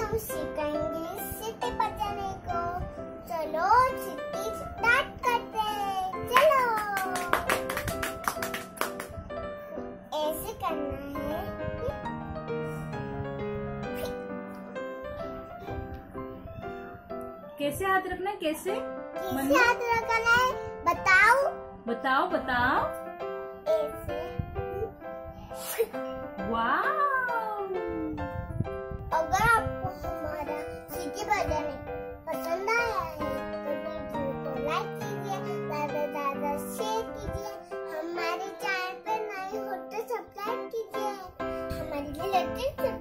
हम सीखेंगे सिटी बजाने को। चलो सिटी स्टार्ट करते हैं। चलो। ऐसे करना है। कैसे हाथ रखना है? कैसे मन्नू? हाथ रखना है? बताओ। बताओ बताओ। ऐसे। वाह! did